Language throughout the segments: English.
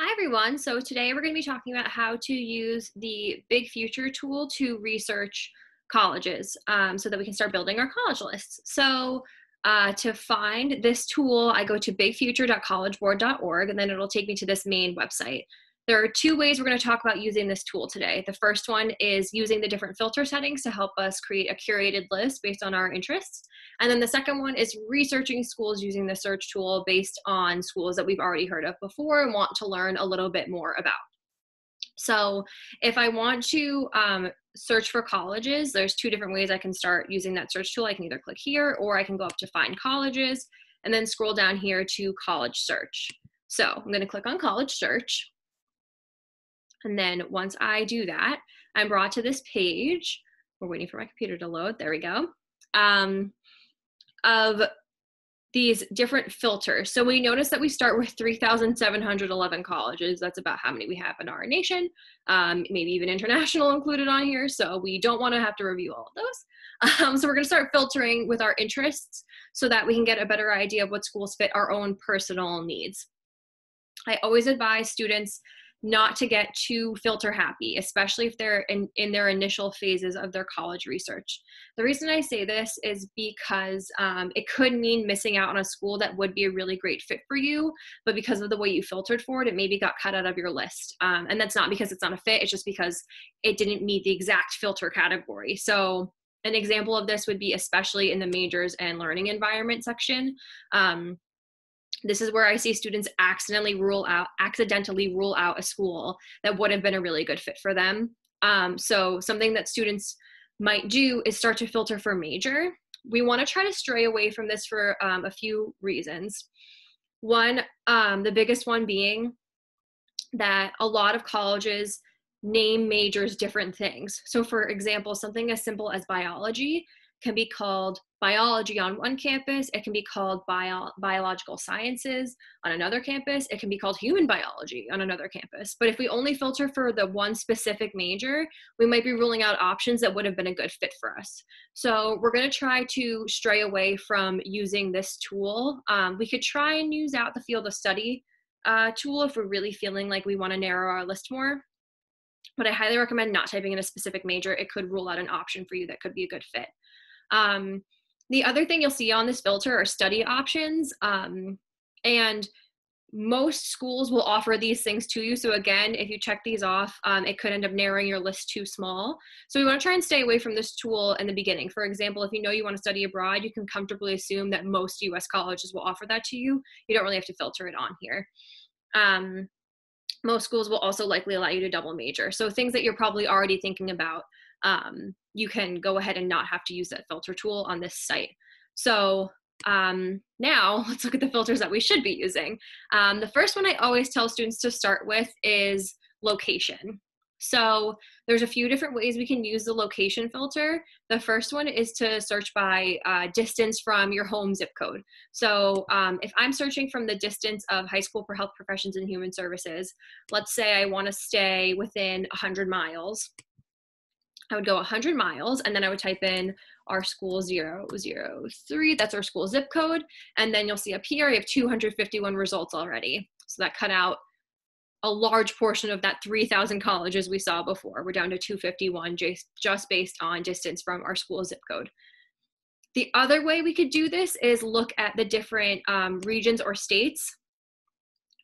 Hi everyone. So today we're going to be talking about how to use the Big Future tool to research colleges um, so that we can start building our college lists. So uh, to find this tool, I go to bigfuture.collegeboard.org and then it'll take me to this main website. There are two ways we're going to talk about using this tool today. The first one is using the different filter settings to help us create a curated list based on our interests. And then the second one is researching schools using the search tool based on schools that we've already heard of before and want to learn a little bit more about. So if I want to um, search for colleges, there's two different ways I can start using that search tool. I can either click here or I can go up to find colleges and then scroll down here to college search. So I'm going to click on college search. And then once I do that, I'm brought to this page. We're waiting for my computer to load. There we go. Um, of these different filters. So we notice that we start with 3,711 colleges. That's about how many we have in our nation, um, maybe even international included on here. So we don't want to have to review all of those. Um, so we're going to start filtering with our interests so that we can get a better idea of what schools fit our own personal needs. I always advise students not to get too filter happy, especially if they're in, in their initial phases of their college research. The reason I say this is because um, it could mean missing out on a school that would be a really great fit for you, but because of the way you filtered for it, it maybe got cut out of your list. Um, and that's not because it's not a fit, it's just because it didn't meet the exact filter category. So an example of this would be especially in the majors and learning environment section. Um, this is where I see students accidentally rule out accidentally rule out a school that would have been a really good fit for them. Um, so something that students might do is start to filter for major. We want to try to stray away from this for um, a few reasons. One, um, the biggest one being that a lot of colleges name majors different things. So, for example, something as simple as biology can be called biology on one campus, it can be called bio, biological sciences on another campus, it can be called human biology on another campus. But if we only filter for the one specific major, we might be ruling out options that would have been a good fit for us. So we're going to try to stray away from using this tool. Um, we could try and use out the field of study uh, tool if we're really feeling like we want to narrow our list more. But I highly recommend not typing in a specific major. It could rule out an option for you that could be a good fit. Um, the other thing you'll see on this filter are study options. Um, and most schools will offer these things to you. So again, if you check these off, um, it could end up narrowing your list too small. So we want to try and stay away from this tool in the beginning. For example, if you know you want to study abroad, you can comfortably assume that most US colleges will offer that to you. You don't really have to filter it on here. Um, most schools will also likely allow you to double major. So things that you're probably already thinking about um, you can go ahead and not have to use that filter tool on this site. So um, now let's look at the filters that we should be using. Um, the first one I always tell students to start with is location. So there's a few different ways we can use the location filter. The first one is to search by uh, distance from your home zip code. So um, if I'm searching from the distance of high school for health professions and human services, let's say I want to stay within 100 miles. I would go 100 miles and then I would type in our school 003. That's our school zip code. And then you'll see up here, I have 251 results already. So that cut out a large portion of that 3,000 colleges we saw before. We're down to 251 just based on distance from our school zip code. The other way we could do this is look at the different um, regions or states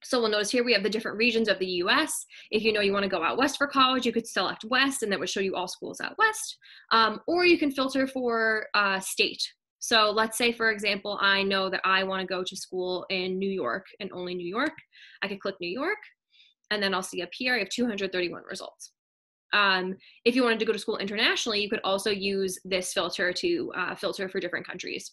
so we'll notice here we have the different regions of the US. If you know you want to go out west for college, you could select west and that would show you all schools out west. Um, or you can filter for uh, state. So let's say, for example, I know that I want to go to school in New York and only New York. I could click New York and then I'll see up here I have 231 results. Um, if you wanted to go to school internationally, you could also use this filter to uh, filter for different countries.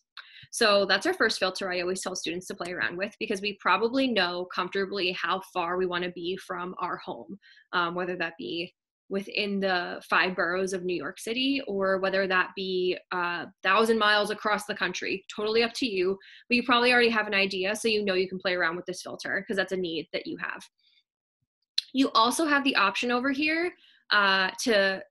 So that's our first filter I always tell students to play around with because we probably know comfortably how far we want to be from our home, um, whether that be within the five boroughs of New York City or whether that be a uh, thousand miles across the country. Totally up to you. But you probably already have an idea, so you know you can play around with this filter because that's a need that you have. You also have the option over here uh, to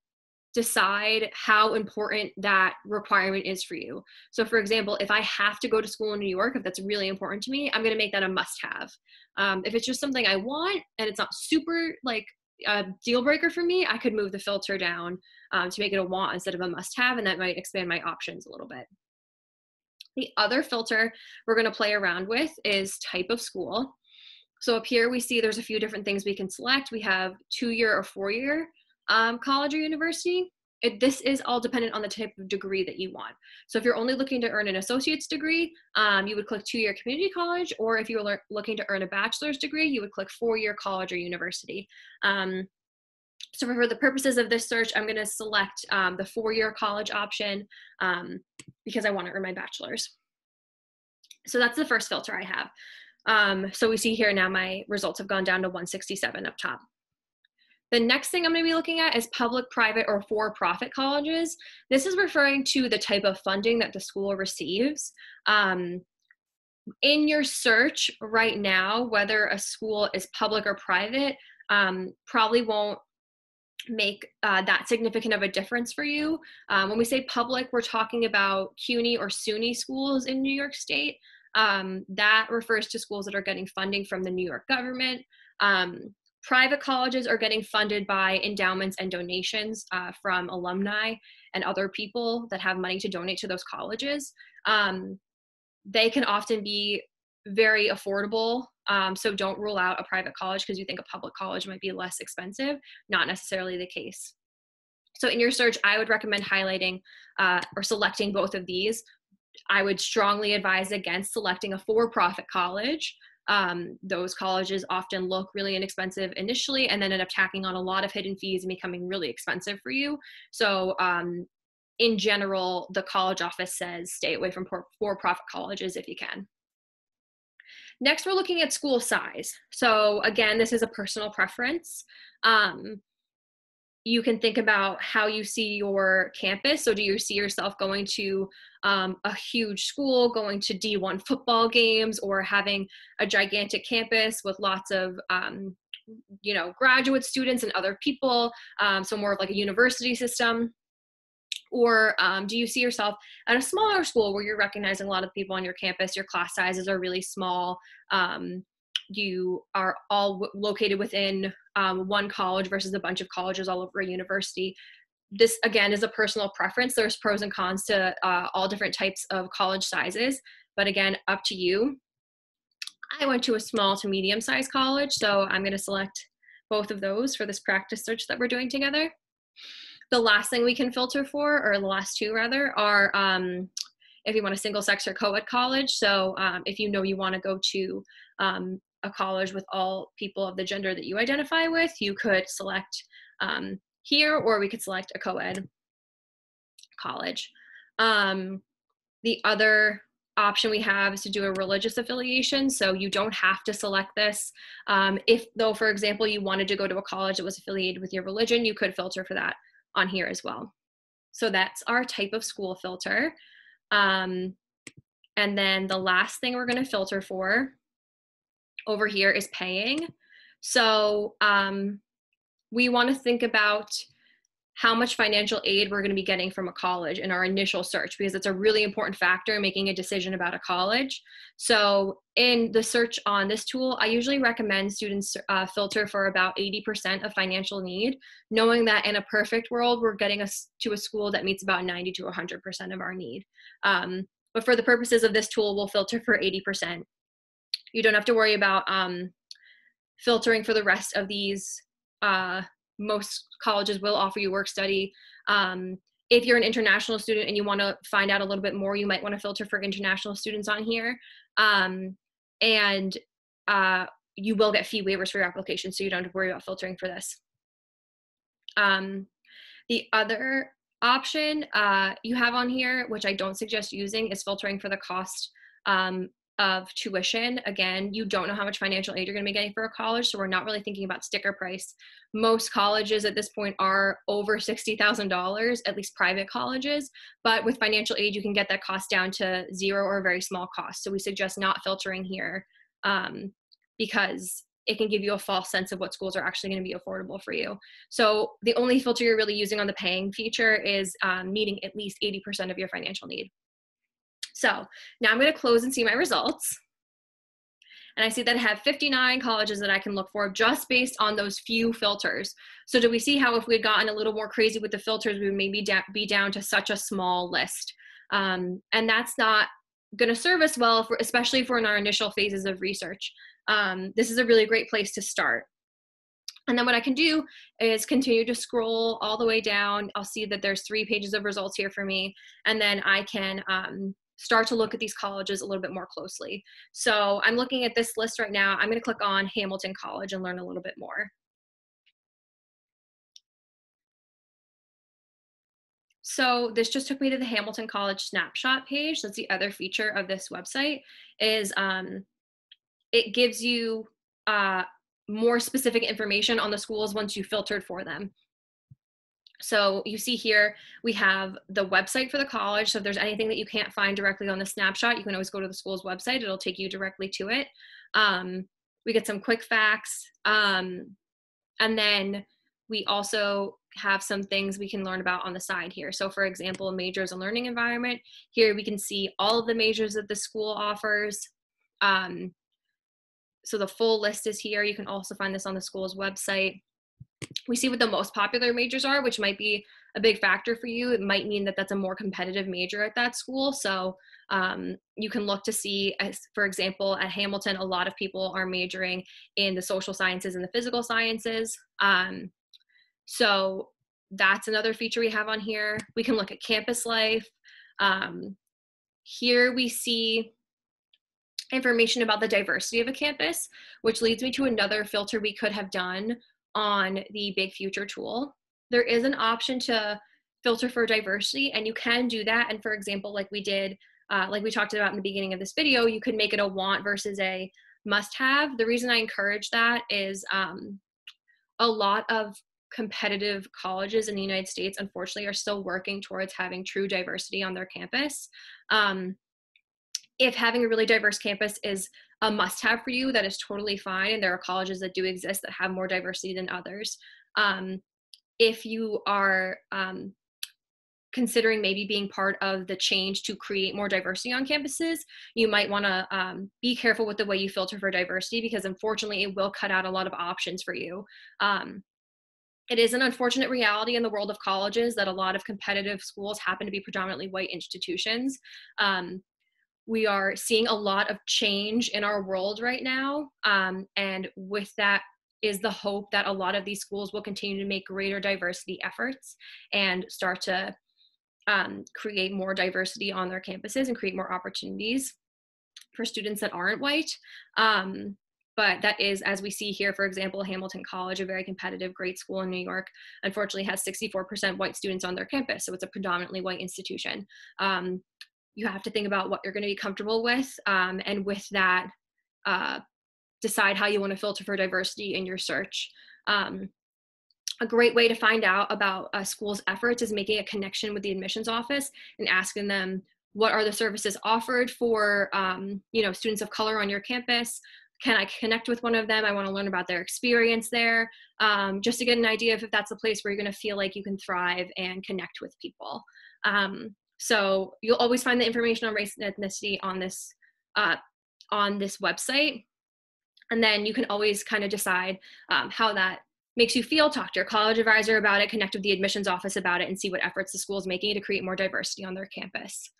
decide how important that requirement is for you. So, for example, if I have to go to school in New York, if that's really important to me, I'm going to make that a must have. Um, if it's just something I want and it's not super like a deal breaker for me, I could move the filter down um, to make it a want instead of a must have, and that might expand my options a little bit. The other filter we're going to play around with is type of school. So up here we see there's a few different things we can select. We have two-year or four-year um, college or university. It, this is all dependent on the type of degree that you want. So if you're only looking to earn an associate's degree, um, you would click two-year community college, or if you're looking to earn a bachelor's degree, you would click four-year college or university. Um, so for the purposes of this search, I'm gonna select um, the four-year college option um, because I wanna earn my bachelor's. So that's the first filter I have. Um, so we see here now my results have gone down to 167 up top. The next thing I'm going to be looking at is public, private, or for profit colleges. This is referring to the type of funding that the school receives. Um, in your search right now, whether a school is public or private, um, probably won't make uh, that significant of a difference for you. Um, when we say public, we're talking about CUNY or SUNY schools in New York State. Um, that refers to schools that are getting funding from the New York government. Um, private colleges are getting funded by endowments and donations uh, from alumni and other people that have money to donate to those colleges. Um, they can often be very affordable. Um, so don't rule out a private college because you think a public college might be less expensive. Not necessarily the case. So in your search, I would recommend highlighting uh, or selecting both of these. I would strongly advise against selecting a for-profit college um, those colleges often look really inexpensive initially and then end up tacking on a lot of hidden fees and becoming really expensive for you. So, um, in general, the college office says stay away from for profit colleges if you can. Next, we're looking at school size. So, again, this is a personal preference. Um, you can think about how you see your campus. So, do you see yourself going to um, a huge school, going to D1 football games, or having a gigantic campus with lots of um, you know graduate students and other people? Um, so, more of like a university system. Or um, do you see yourself at a smaller school where you're recognizing a lot of people on your campus? Your class sizes are really small. Um, you are all w- located within um, one college versus a bunch of colleges all over a university. This again is a personal preference. There's pros and cons to uh, all different types of college sizes but again up to you. I went to a small to medium sized college so i'm going to select both of those for this practice search that we're doing together. The last thing we can filter for or the last two rather are um, if you want a single sex or co-ed college. So um, if you know you want to go to um, a college with all people of the gender that you identify with, you could select um, here, or we could select a co-ed college. Um, the other option we have is to do a religious affiliation. So you don't have to select this. Um, if though, for example, you wanted to go to a college that was affiliated with your religion, you could filter for that on here as well. So that's our type of school filter. Um, and then the last thing we're going to filter for over here is paying. So um, we want to think about how much financial aid we're going to be getting from a college in our initial search because it's a really important factor in making a decision about a college. So, in the search on this tool, I usually recommend students uh, filter for about 80% of financial need, knowing that in a perfect world, we're getting us to a school that meets about 90 to 100% of our need. Um, but for the purposes of this tool, we'll filter for 80%. You don't have to worry about um, filtering for the rest of these. Uh, most colleges will offer you work study. Um, if you're an international student and you want to find out a little bit more, you might want to filter for international students on here. Um, and uh, you will get fee waivers for your application, so you don't have to worry about filtering for this. Um, the other option uh, you have on here, which I don't suggest using, is filtering for the cost um, of tuition. Again, you don't know how much financial aid you're going to be getting for a college, so we're not really thinking about sticker price. Most colleges at this point are over $60,000, at least private colleges, but with financial aid, you can get that cost down to zero or a very small cost. So we suggest not filtering here um, because it can give you a false sense of what schools are actually going to be affordable for you. So the only filter you're really using on the paying feature is um, meeting at least 80% of your financial need. So now I'm going to close and see my results. and I see that I have 59 colleges that I can look for just based on those few filters. So do we see how if we had gotten a little more crazy with the filters, we would maybe be down to such a small list? Um, and that's not going to serve us well, for, especially for in our initial phases of research. Um, this is a really great place to start. And then what I can do is continue to scroll all the way down. I'll see that there's three pages of results here for me. And then I can um, start to look at these colleges a little bit more closely. So I'm looking at this list right now. I'm gonna click on Hamilton College and learn a little bit more. So this just took me to the Hamilton College snapshot page. That's the other feature of this website is um, it gives you uh, more specific information on the schools once you filtered for them. So you see here, we have the website for the college. So if there's anything that you can't find directly on the snapshot, you can always go to the school's website. It'll take you directly to it. Um, we get some quick facts. Um, and then we also have some things we can learn about on the side here. So for example, majors and learning environment. Here we can see all of the majors that the school offers. Um, so the full list is here. You can also find this on the school's website. We see what the most popular majors are, which might be a big factor for you. It might mean that that's a more competitive major at that school. So um, you can look to see, as, for example, at Hamilton, a lot of people are majoring in the social sciences and the physical sciences. Um, so that's another feature we have on here. We can look at campus life. Um, here we see information about the diversity of a campus, which leads me to another filter we could have done on the Big Future tool. There is an option to filter for diversity, and you can do that. And for example, like we did, uh, like we talked about in the beginning of this video, you could make it a want versus a must have. The reason I encourage that is um, a lot of competitive colleges in the United States, unfortunately, are still working towards having true diversity on their campus. Um, if having a really diverse campus is a must have for you, that is totally fine. And there are colleges that do exist that have more diversity than others. Um, if you are um, considering maybe being part of the change to create more diversity on campuses, you might want to um, be careful with the way you filter for diversity because unfortunately it will cut out a lot of options for you. Um, it is an unfortunate reality in the world of colleges that a lot of competitive schools happen to be predominantly white institutions. Um, we are seeing a lot of change in our world right now. Um, and with that is the hope that a lot of these schools will continue to make greater diversity efforts and start to um, create more diversity on their campuses and create more opportunities for students that aren't white. Um, but that is, as we see here, for example, Hamilton College, a very competitive, great school in New York, unfortunately has 64% white students on their campus. So it's a predominantly white institution. Um, you have to think about what you're going to be comfortable with um, and with that uh, decide how you want to filter for diversity in your search. Um, a great way to find out about a school's efforts is making a connection with the admissions office and asking them what are the services offered for um, you know students of color on your campus? Can i connect with one of them? I want to learn about their experience there. Um, just to get an idea of if that's a place where you're going to feel like you can thrive and connect with people. Um, so you'll always find the information on race and ethnicity on this uh, on this website. And then you can always kind of decide um, how that makes you feel. Talk to your college advisor about it, connect with the admissions office about it, and see what efforts the school is making to create more diversity on their campus.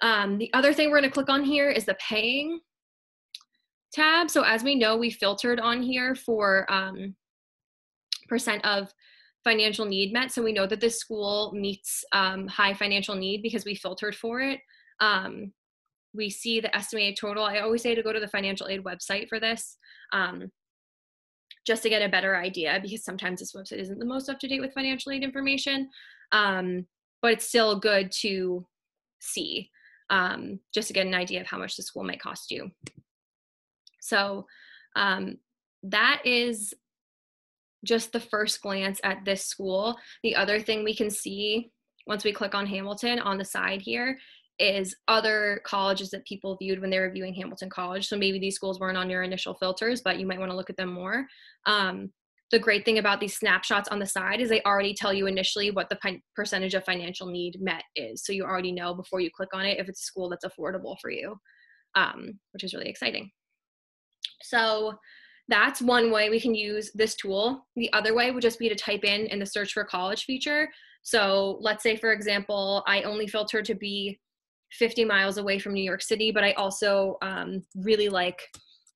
Um, the other thing we're going to click on here is the paying tab. So as we know, we filtered on here for um, percent of financial need met. So we know that this school meets um, high financial need because we filtered for it. Um, we see the estimated total. I always say to go to the financial aid website for this um, just to get a better idea because sometimes this website isn't the most up to date with financial aid information, um, but it's still good to see um, just to get an idea of how much the school might cost you. So um, that is just the first glance at this school. The other thing we can see once we click on Hamilton on the side here is other colleges that people viewed when they were viewing Hamilton College. So maybe these schools weren't on your initial filters, but you might want to look at them more. Um, the great thing about these snapshots on the side is they already tell you initially what the percentage of financial need met is. So you already know before you click on it if it's a school that's affordable for you, um, which is really exciting. So that's one way we can use this tool. The other way would just be to type in in the search for college feature. So let's say, for example, I only filter to be 50 miles away from New York City, but I also um, really like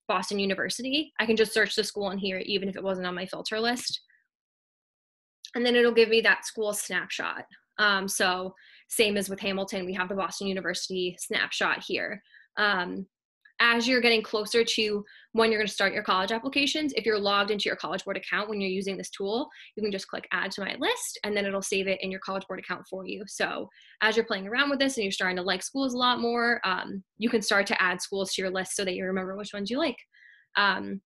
Boston University. I can just search the school in here, even if it wasn't on my filter list. And then it'll give me that school snapshot. Um, so same as with Hamilton, we have the Boston University snapshot here. Um, as you're getting closer to when you're going to start your college applications, if you're logged into your College Board account when you're using this tool, you can just click add to my list and then it'll save it in your College Board account for you. So as you're playing around with this and you're starting to like schools a lot more, um, you can start to add schools to your list so that you remember which ones you like. Um,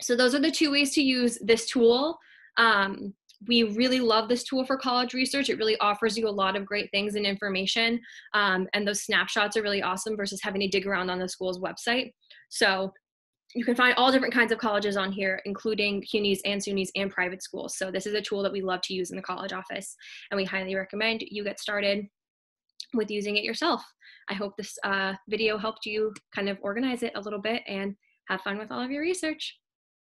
so those are the two ways to use this tool. Um, we really love this tool for college research. It really offers you a lot of great things and information. Um, and those snapshots are really awesome versus having to dig around on the school's website. So you can find all different kinds of colleges on here, including CUNYs and SUNYs and private schools. So this is a tool that we love to use in the college office, and we highly recommend you get started with using it yourself. I hope this uh, video helped you kind of organize it a little bit and have fun with all of your research.